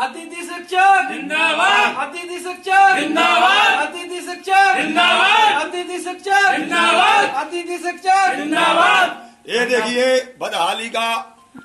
अतिथि शिक्षक। जिंदाबाद। अतिथि शिक्षक। जिंदाबाद। अतिथि शिक्षक। जिंदाबाद। अतिथि शिक्षक। जिंदाबाद। अतिथि शिक्षक। जिंदाबाद। ये देखिए बदहाली का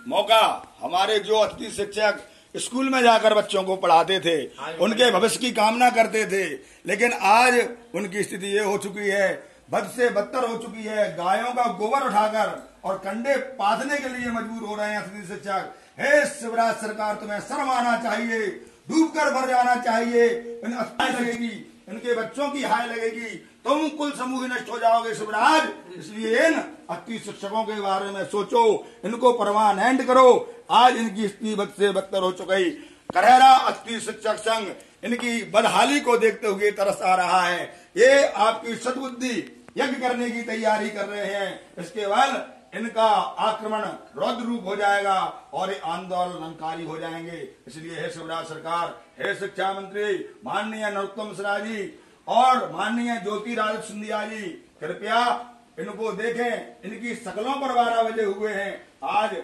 मौका हमारे जो अतिथि शिक्षक स्कूल में जाकर बच्चों को पढ़ाते थे उनके भविष्य की कामना करते थे लेकिन आज उनकी स्थिति ये हो चुकी है बद से बदतर हो चुकी है। गायों का गोबर उठाकर और कंडे पाथने के लिए मजबूर हो रहे हैं शिक्षक। हे शिवराज सरकार, तुम्हें शर्म आना चाहिए डूब कर भर जाना चाहिए। इन लगेगी, इनके बच्चों की हाय लगेगी। तुम कुल समूह नष्ट हो जाओगे शिवराज। इसलिए इन अति शिक्षकों के बारे में सोचो, इनको परमानेंट करो। आज इनकी स्थिति बद से बदतर हो चुकी। करेरा अति शिक्षक संघ इनकी बदहाली को देखते हुए तरस आ रहा है। ये आपकी सदबुद्धि यज्ञ करने की तैयारी कर रहे हैं। इसके बाद इनका आक्रमण रौद्र रूप हो जाएगा और ये आंदोलनकारी हो जाएँगे। इसलिए हे शिवराज सरकार, हे शिक्षा मंत्री, माननीय नरोत्तम मिश्रा जी और माननीय ज्योतिरादित्य सिंधिया जी, कृपया इनको देखें। इनकी शकलों पर बारह बजे हुए हैं। आज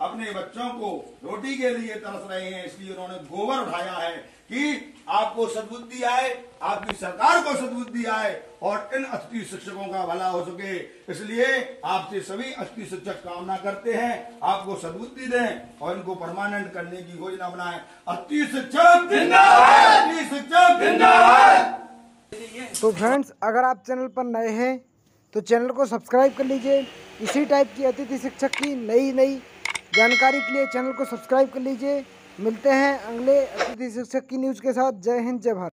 अपने बच्चों को रोटी के लिए तरस रहे हैं, इसलिए उन्होंने गोबर उठाया है कि आपको सदबुद्धि आए, आपकी सरकार को सदबुद्धि आए और इन अतिथि शिक्षकों का भला हो सके। इसलिए आपसे सभी अतिथि शिक्षक कामना करते हैं, आपको सदबुद्धि दें और इनको परमानेंट करने की योजना बनाए। अतिथि शिक्षक शिक्षक तो फ्रेंड्स अगर आप चैनल पर नए हैं तो चैनल को सब्सक्राइब कर लीजिए। इसी टाइप की अतिथि शिक्षक की नई नई जानकारी के लिए चैनल को सब्सक्राइब कर लीजिए। मिलते हैं अगले अतिथि शिक्षक की न्यूज़ के साथ। जय हिंद, जय भारत।